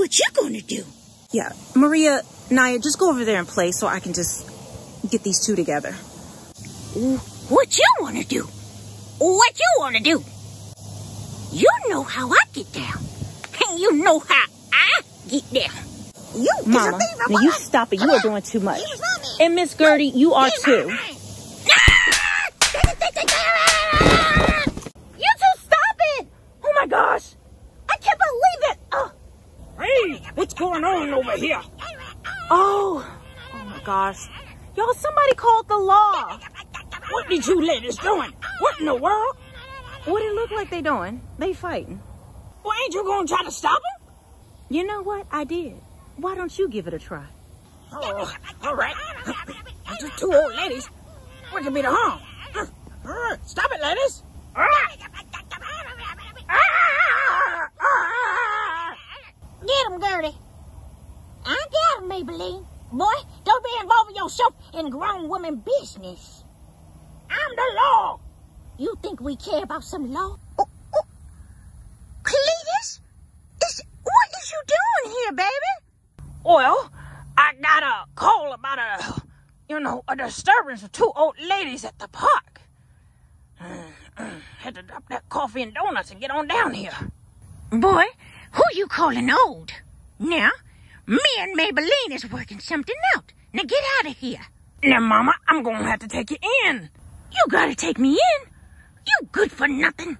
What you gonna do? Yeah, Maria, Naiah, just go over there and play so I can just get these two together. What you wanna do? What you wanna do? You know how I get down, and <laughs> you know how I get down. You Mama, now you stop it. You are doing too much. And Miss Gertie, you are too. Going on over here? Oh, oh my gosh. Y'all, somebody called the law. What did you ladies doing? What in the world? What it look like they doing? They fighting. Well, ain't you gonna try to stop them? You know what? I did. Why don't you give it a try? Oh, all right. <laughs> Just two old ladies. What could be the harm? Stop it, ladies. Ah! Ah! Ah! get him, Gertie. I got him, Maybelline. Boy, don't be involving yourself in grown woman business. I'm the law. You think we care about some law? Oh, oh. Cletus? Is, what is you doing here, baby? Well, I got a call about a, you know, a disturbance of two old ladies at the park. <clears throat> Had to drop that coffee and donuts and get on down here. Boy, who you calling old? Now, me and Maybelline is working something out. Now get out of here. Now, Mama, I'm gonna have to take you in. You gotta take me in. You good for nothing.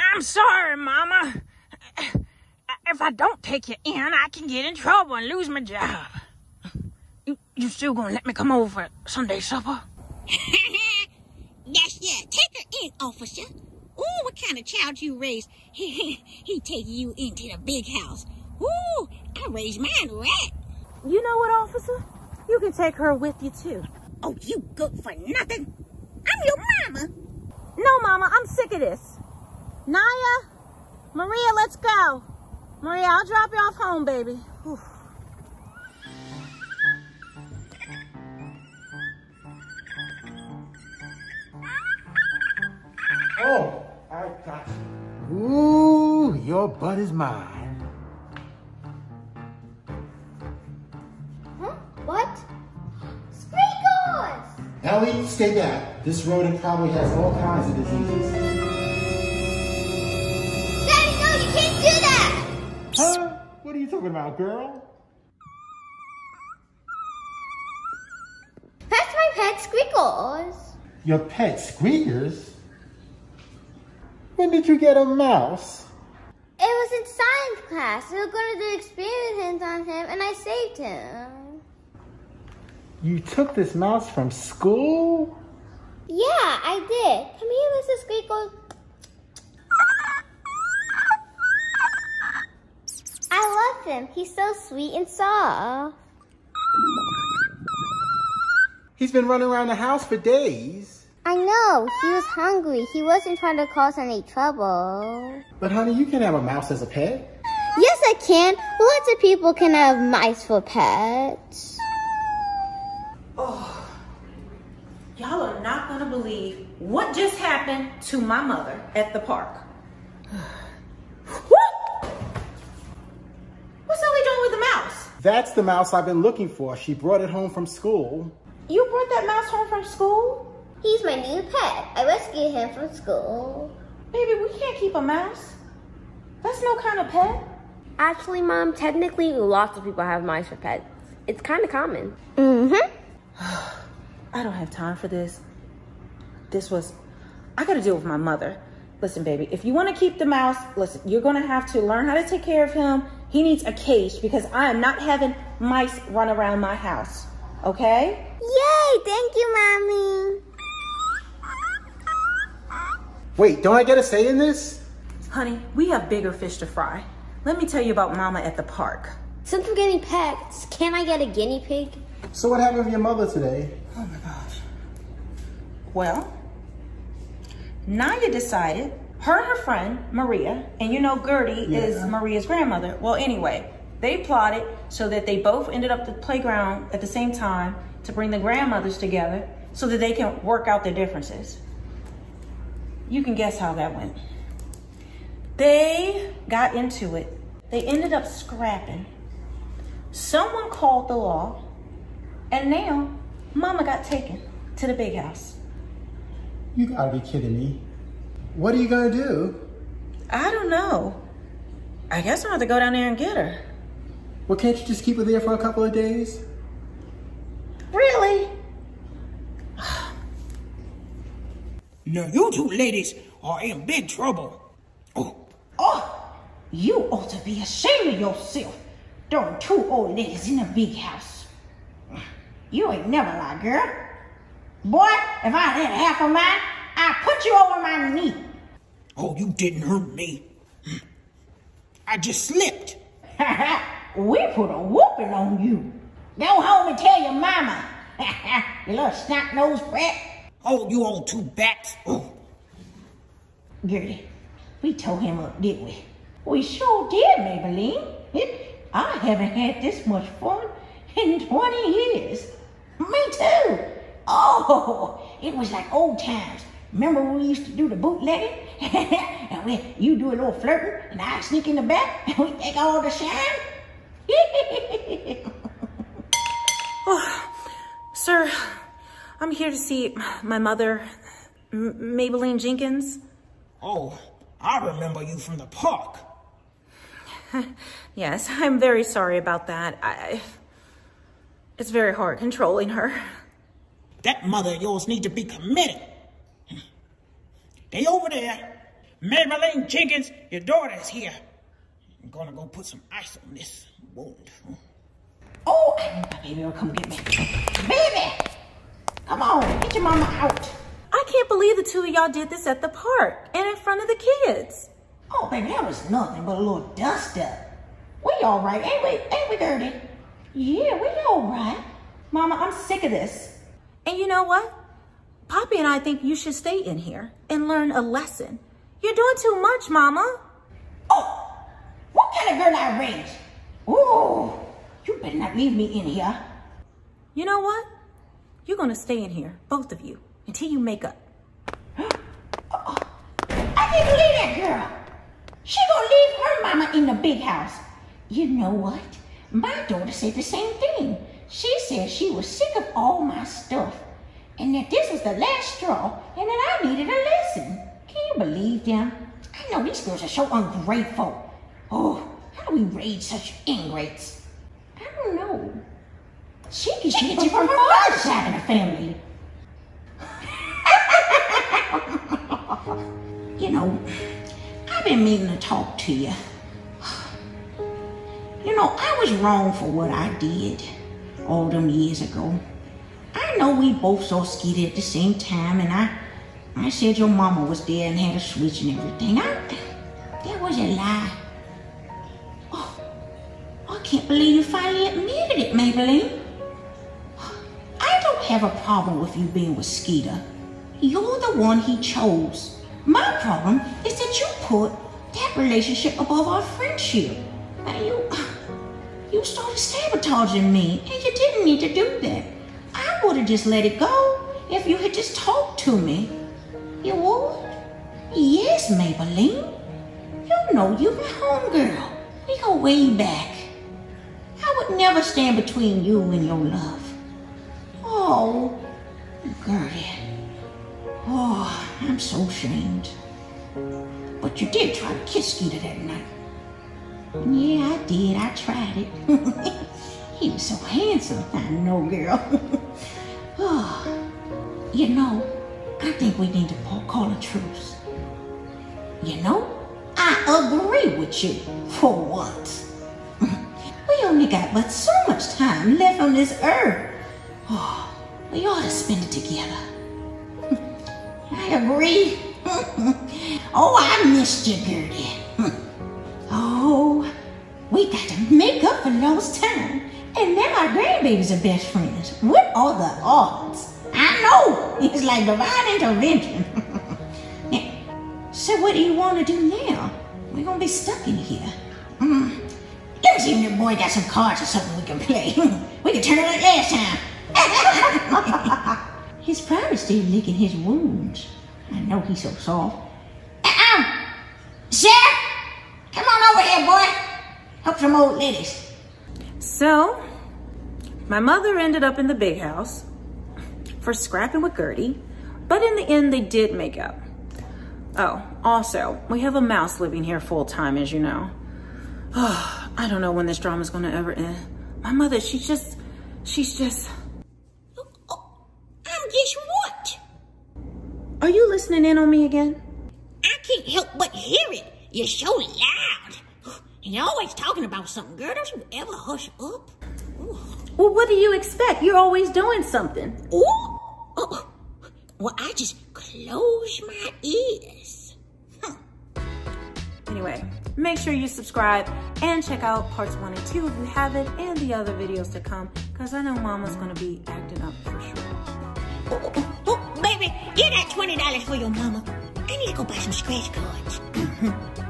I'm sorry, Mama. If I don't take you in, I can get in trouble and lose my job. You, you still gonna let me come over for Sunday supper? <laughs> Yes, yeah. Take her in, officer. Ooh, what kind of child you raised? <laughs> he take you into the big house. Ooh, I raised mine right. You know what, officer? You can take her with you too. Oh, you good for nothing. I'm your mama. No, Mama, I'm sick of this. Naiah, Maria, let's go. Maria, I'll drop you off home, baby. Whew. Oh, I got you. Ooh, your butt is mine. What? Sprinkles! Elli, stay back. This rodent probably has all kinds of diseases. Daddy, no, you can't do that! Huh? What are you talking about, girl? That's my pet Squiggles. Your pet squeakers? When did you get a mouse? It was in science class. We were going to do experiments on him, and I saved him. You took this mouse from school? Yeah, I did. Come here, Mrs. Squeakle. I love him. He's so sweet and soft. He's been running around the house for days. I know. He was hungry. He wasn't trying to cause any trouble. But honey, you can't have a mouse as a pet. Yes, I can. Lots of people can have mice for pets. Oh, y'all are not gonna believe what just happened to my mother at the park. <sighs> what? What's Elli doing with the mouse? That's the mouse I've been looking for. She brought it home from school. You brought that mouse home from school? He's my new pet. I rescued him from school. Baby, we can't keep a mouse. That's no kind of pet. Actually, Mom, technically lots of people have mice for pets. It's kind of common. Mm-hmm. <sighs> I don't have time for this. This was, I gotta deal with my mother. Listen, baby, if you wanna keep the mouse, listen, you're gonna have to learn how to take care of him. He needs a cage because I am not having mice run around my house, okay? Yay! Thank you, Mommy. Wait, don't I get a say in this? Honey, we have bigger fish to fry. Let me tell you about Mama at the park. Since we're getting pets, can I get a guinea pig? So what happened with your mother today? Oh my gosh. Well, Naiah decided, her and her friend, Maria, and you know Gertie is Maria's grandmother. Well, anyway, they plotted so that they both ended up the playground at the same time to bring the grandmothers together so that they can work out their differences. You can guess how that went. They got into it. They ended up scrapping. Someone called the law, and now Mama got taken to the big house. You gotta be kidding me. What are you gonna do? I don't know. I guess I'm gonna have to go down there and get her. Well, can't you just keep her there for a couple of days? Really? <sighs> Now you two ladies are in big trouble. Oh, Oh, you ought to be ashamed of yourself. Throwing two old ladies in a big house. You ain't never lied, girl. Boy, if I had half of mine, I'd put you over my knee. oh, you didn't hurt me. I just slipped. <laughs> we put a whooping on you. Go home and tell your mama. <laughs> you little snot-nosed brat. Oh, you old two bats. Oh, Gertie, we tore him up, didn't we? We sure did, Maybelline. I haven't had this much fun in 20 years. Me too. Oh, it was like old times. Remember when we used to do the bootlegging? <laughs> and we, you do a little flirting, and I sneak in the back, <laughs> and we take all the shine? <laughs> Sir, I'm here to see my mother, M- Maybelline Jenkins. oh, I remember you from the park. Yes, I'm very sorry about that. I, it's very hard controlling her. That mother of yours need to be committed. They over there. Maybelline Jenkins, your daughter's here. I'm gonna go put some ice on this wound. oh, I knew my baby would come get me. Baby! Come on, get your mama out. I can't believe the two of y'all did this at the park and in front of the kids. Oh, baby, that was nothing but a little dust up. We all right, ain't we? Ain't we, Gertie? Yeah, we all right. Mama, I'm sick of this. And you know what? Poppy and I think you should stay in here and learn a lesson. You're doing too much, Mama. Oh, what kind of girl I raised? Ooh, you better not leave me in here. You know what? You're gonna stay in here, both of you, until you make up. <gasps> I can't believe that girl. She gonna leave her mama in the big house. You know what? My daughter said the same thing. She said she was sick of all my stuff. And that this was the last straw and that I needed a lesson. Can you believe them? I know these girls are so ungrateful. Oh, how do we raise such ingrates? I don't know. She gets it from her father's side of the family. <laughs> you know, I've been meaning to talk to you. You know, I was wrong for what I did all them years ago. I know we both saw Skeeter at the same time, and I, I said your mama was there and had a switch and everything. I, that was a lie. Oh, I can't believe you finally admitted it, Maybelline. I don't have a problem with you being with Skeeter. You're the one he chose. My problem is that you put that relationship above our friendship. You, you started sabotaging me, and you didn't need to do that. I would have just let it go if you had just talked to me. You would? Yes, Maybelline. You know you're my homegirl. We go way back. I would never stand between you and your love. Oh, Gertie. Oh, I'm so ashamed. But you did try to kiss Skeeter that night. Yeah, I did. I tried it. <laughs> he was so handsome. I know, girl. oh, <laughs> You know, I think we need to call a truce. You know, I agree with you for once. <laughs> We only got but so much time left on this earth. Oh, we ought to spend it together. I agree. oh, I missed you, Gertie. We got to make up for lost time. And now our grandbabies are best friends. What are the odds? I know. It's like divine intervention. <laughs> so what do you want to do now? We're to be stuck in here. Mm. See if your boy got some cards or something we can play. <laughs> we can turn it like last time. <laughs> He's probably still licking his wounds. I know he's so soft. Uh-uh. Sarah, come on over here, boy. Help some old ladies. So, my mother ended up in the big house for scrapping with Gertie, but in the end, they did make up. Oh, also, we have a mouse living here full time, as you know. Oh, <sighs> I don't know when this drama's gonna ever end. My mother, she's just, she's just. Oh, I'm just what? Are you listening in on me again? I can't help but hear it. You're so loud. And you're always talking about something, girl. Don't you ever hush up? Well, what do you expect? You're always doing something. Ooh. Oh. Well, I just close my ears. Anyway, make sure you subscribe and check out parts one and two if you haven't, and the other videos to come, because I know Mama's gonna be acting up for sure. Oh, oh, oh, baby, get that $20 for your mama. I need to go buy some scratch cards. <laughs>